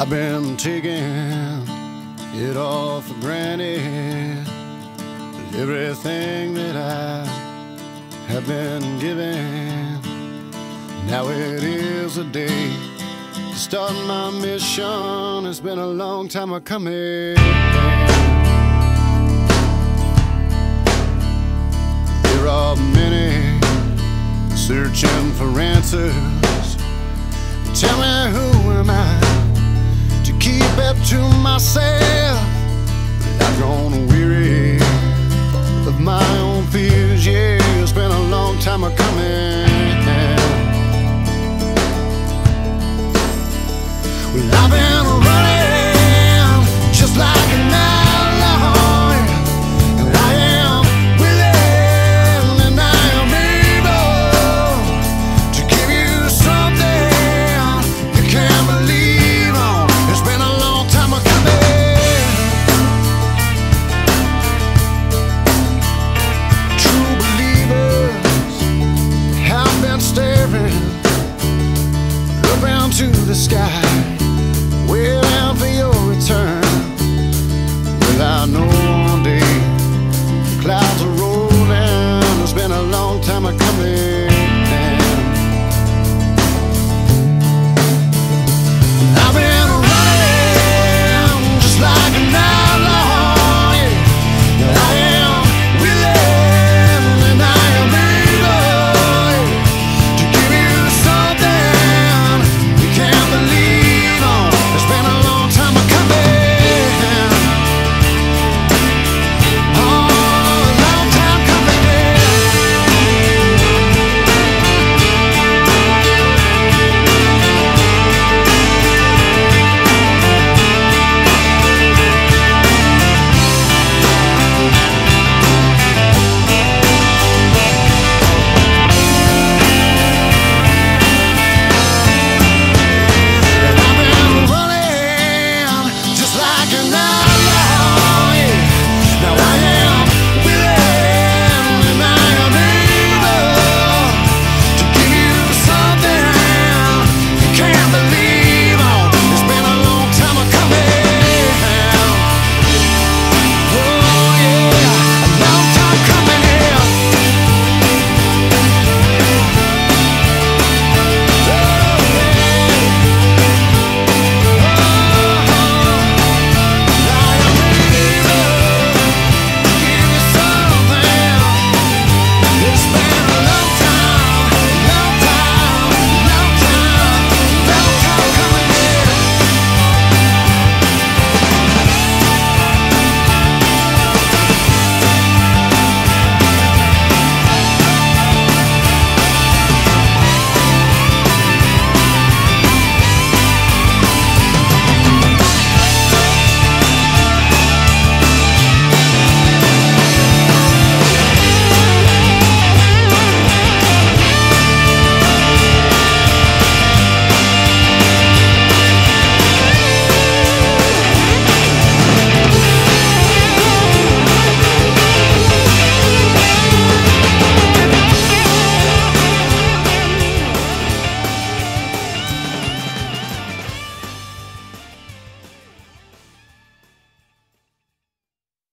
I've been taking it all for granted. Everything that I have been given. Now it is a day to start my mission. It's been a long time coming. There are many searching for answers. Tell me who it to myself? I've grown weary of my own fears. Yeah, it's been a long time a coming. Well, I've been to the sky.